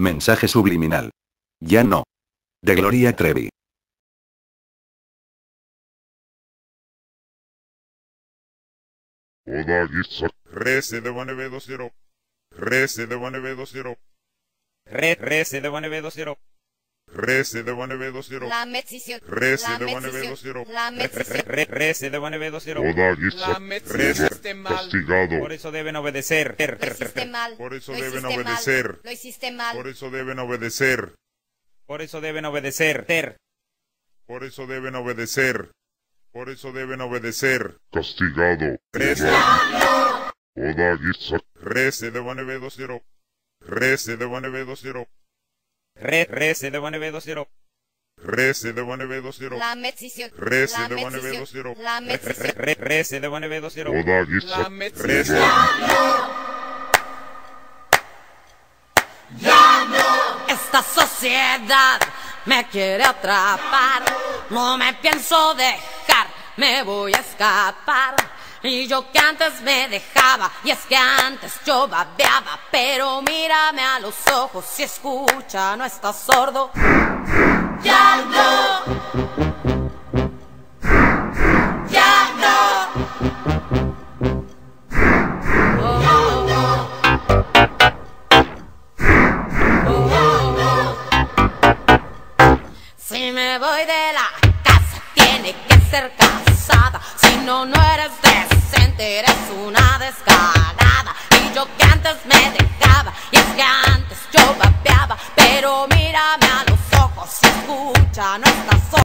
Mensaje subliminal. Ya no. De Gloria Trevi. Rece de 920. Rece de 920. Re, rece de 920. Rece de Guanebe B2 Cero La Castigado. Por eso deben obedecer. Lo hiciste mal. Por eso deben obedecer. Lo hiciste mal. Por eso deben obedecer. Por eso deben obedecer. Ter. Por eso deben obedecer. Castigado. Rece. De Guanebe B2 Re, rese de One B20. Rese de One B20. La médecine. Rese La de One médecine. B20. La Re, re, rese de One B20. Oda La Gitsa. medicina. Rese. Esta sociedad me quiere atrapar. No me pienso dejar, me voy a escapar. Y yo que antes me dejaba, y es que antes yo babeaba. Pero mírame a los ojos y escucha, no estás sordo. Ya no. Ya no. Si me voy de la casa, tiene que ser Si no, no eres decente, eres una descarada. Y yo que antes me dejaba, y es que antes yo vapeaba. Pero mírame a los ojos y escucha, no estás solo.